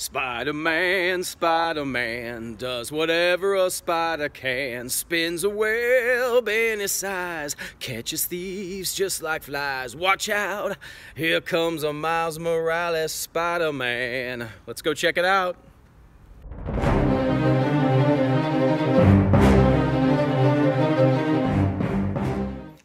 Spider-Man, Spider-Man does whatever a spider can. Spins a web his size, catches thieves just like flies. Watch out, here comes a Miles Morales Spider-Man. Let's go check it out.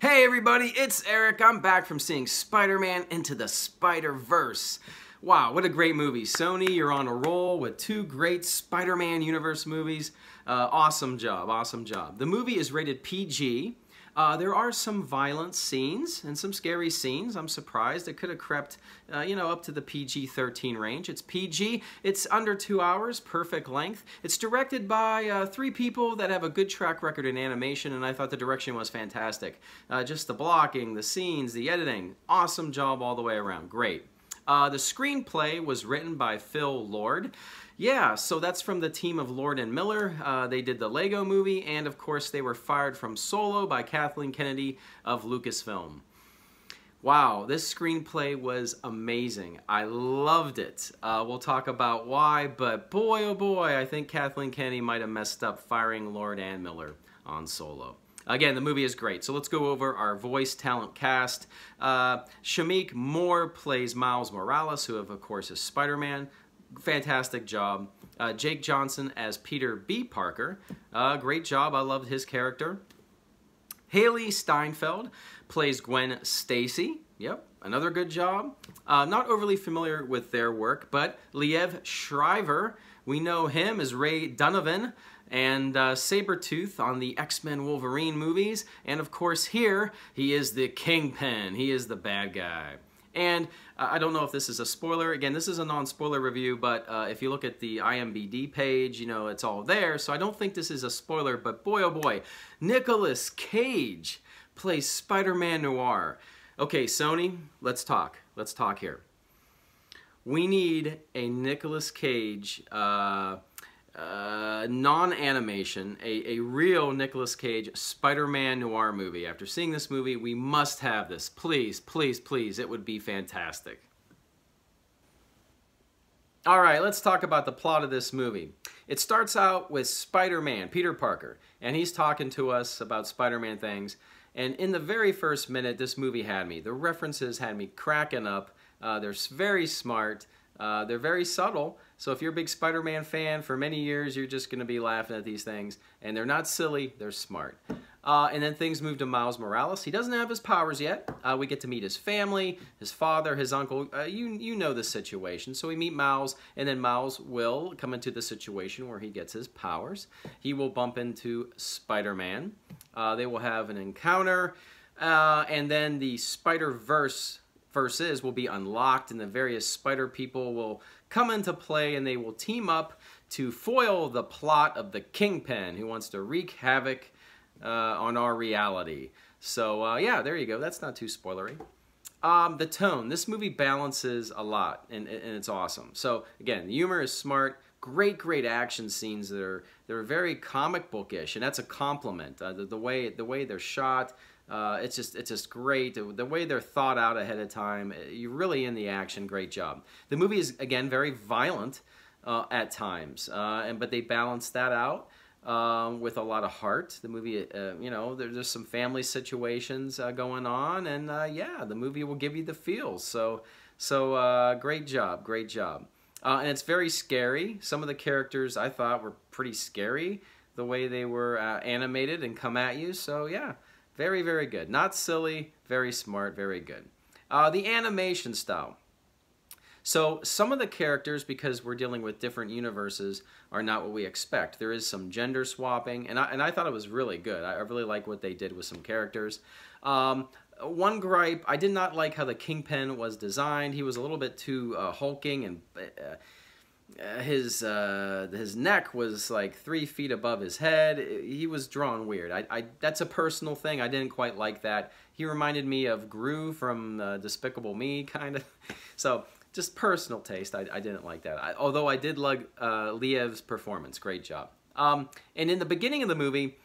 Hey everybody, it's Erik. I'm back from seeing Spider-Man Into the Spider-Verse. Wow, what a great movie. Sony, you're on a roll with two great Spider-Man universe movies. Uh, awesome job, awesome job. The movie is rated PG. Uh, there are some violent scenes and some scary scenes. I'm surprised. It could have crept, uh, you know, up to the PG-13 range. It's PG. It's under two hours, perfect length. It's directed by uh, three people that have a good track record in animation, and I thought the direction was fantastic. Uh, just the blocking, the scenes, the editing, awesome job all the way around. Great. Uh, the screenplay was written by Phil Lord. Yeah, so that's from the team of Lord and Miller. Uh, they did the Lego movie, and of course, they were fired from Solo by Kathleen Kennedy of Lucasfilm. Wow, this screenplay was amazing. I loved it. Uh, we'll talk about why, but boy, oh boy, I think Kathleen Kennedy might have messed up firing Lord and Miller on Solo. Again, the movie is great. So let's go over our voice talent cast. Uh, Shameik Moore plays Miles Morales, who of course is Spider-Man. Fantastic job. Uh, Jake Johnson as Peter B. Parker. Uh, great job. I loved his character. Hailee Steinfeld plays Gwen Stacy. Yep, another good job. Uh, not overly familiar with their work, but Liev Schreiber, we know him as Ray Donovan and uh, Sabretooth on the X-Men Wolverine movies. And of course here, he is the Kingpin. He is the bad guy. And uh, I don't know if this is a spoiler. Again, this is a non-spoiler review, but uh, if you look at the IMBD page, you know, it's all there. So I don't think this is a spoiler, but boy, oh boy, Nicolas Cage plays Spider-Man Noir. Okay, Sony, let's talk. Let's talk here. We need a Nicolas Cage uh, non-animation, a, a real Nicolas Cage Spider-Man noir movie. After seeing this movie, we must have this. Please, please, please. It would be fantastic. All right, let's talk about the plot of this movie. It starts out with Spider-Man, Peter Parker, and he's talking to us about Spider-Man things. And in the very first minute, this movie had me. The references had me cracking up. Uh, they're very smart. Uh, they're very subtle, so if you're a big Spider-Man fan, for many years you're just going to be laughing at these things. And they're not silly, they're smart. Uh, and then things move to Miles Morales. He doesn't have his powers yet. Uh, we get to meet his family, his father, his uncle. Uh, you, you know the situation. So we meet Miles, and then Miles will come into the situation where he gets his powers. He will bump into Spider-Man. Uh, they will have an encounter. Uh, and then the Spider-Verse verses will be unlocked and the various spider people will come into play and they will team up to foil the plot of the Kingpin who wants to wreak havoc uh, on our reality. So uh, yeah, there you go. That's not too spoilery. Um, the tone. This movie balances a lot and, and it's awesome. So again, the humor is smart. Great, great action scenes that are they're very comic bookish, and that's a compliment. Uh, the, the way the way they're shot, uh, it's just it's just great. The, way they're thought out ahead of time, uh, you're really in the action. Great job. The movie is again very violent uh, at times, uh, and but they balance that out um, with a lot of heart. The movie, uh, you know, there's just some family situations uh, going on, and yeah, the movie will give you the feels. So so great job, great job. and it's very scary. Some of the characters I thought were pretty scary the way they were animated and come at you. So yeah. Very, very good. Not silly, very smart, very good. Uh, the animation style. So some of the characters, because we're dealing with different universes, are not what we expect. There is some gender swapping, and I, and I thought it was really good. I really like what they did with some characters. Um, one gripe, I did not like how the Kingpin was designed. He was a little bit too uh, hulking and... Uh, his uh, his neck was like three feet above his head. He was drawn weird. I, I that's a personal thing. I didn't quite like that. He reminded me of Gru from uh, Despicable Me, kind of. So just personal taste. I, I didn't like that. I, although I did like uh, Liev's performance. Great job. Um, and in the beginning of the movie,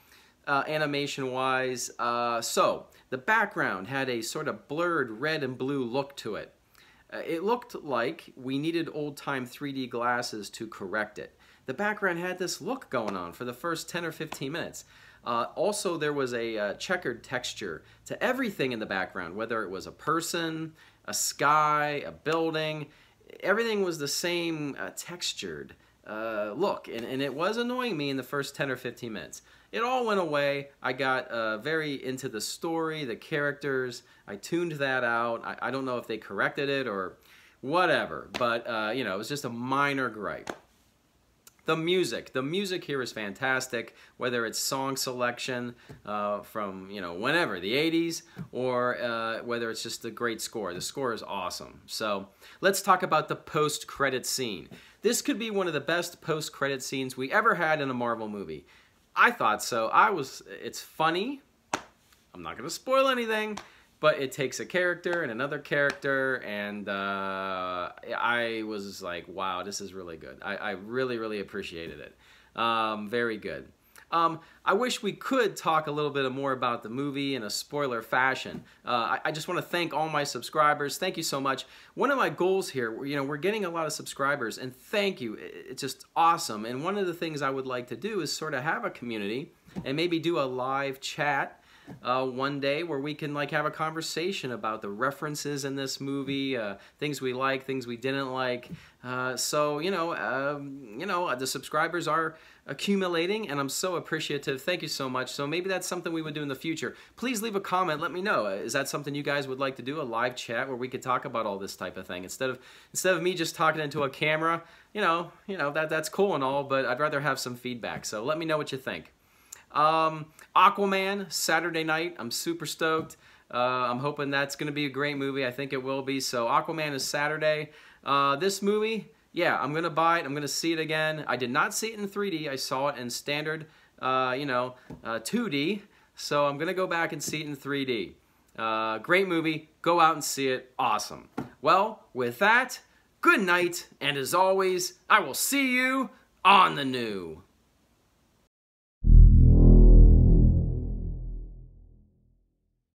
uh, animation-wise, uh, so the background had a sort of blurred red and blue look to it. Uh, it looked like we needed old-time 3D glasses to correct it. The background had this look going on for the first 10 or 15 minutes. Uh, also, there was a uh, checkered texture to everything in the background, whether it was a person, a sky, a building. Everything was the same uh, textured uh, look, and, and it was annoying me in the first 10 or 15 minutes. It all went away. I got uh, very into the story, the characters. I tuned that out. I, I don't know if they corrected it or whatever, but uh, you know, it was just a minor gripe. The music. The music here is fantastic, whether it's song selection uh, from, you know, whenever, the 80s, or uh, whether it's just a great score. The score is awesome. So let's talk about the post-credit scene. This could be one of the best post-credit scenes we ever had in a Marvel movie. I thought so. I was, it's funny. I'm not going to spoil anything, but it takes a character and another character, and uh, I was like, wow, this is really good. I, I really, really appreciated it. Um, very good. Um, I wish we could talk a little bit more about the movie in a spoiler fashion. Uh, I, I, just want to thank all my subscribers. Thank you so much. One of my goals here, you know, we're getting a lot of subscribers, and thank you. It's just awesome. And one of the things I would like to do is sort of have a community and maybe do a live chat uh, one day where we can like have a conversation about the references in this movie, uh, things we like, things we didn't like. Uh, so you know, um, you know, the subscribers are accumulating, and I'm so appreciative. Thank you so much. So maybe that's something we would do in the future. Please leave a comment. Let me know. Is that something you guys would like to do? A live chat where we could talk about all this type of thing instead of instead of me just talking into a camera. You know, you know that that's cool and all, but I'd rather have some feedback. So let me know what you think. Um, Aquaman, Saturday night. I'm super stoked. Uh, I'm hoping that's going to be a great movie. I think it will be. So Aquaman is Saturday. Uh, this movie, yeah, I'm going to buy it. I'm going to see it again. I did not see it in 3D. I saw it in standard, uh, you know, 2D. Uh, so I'm going to go back and see it in 3D. Uh, great movie. Go out and see it. Awesome. Well, with that, good night. And as always, I will see you on the new.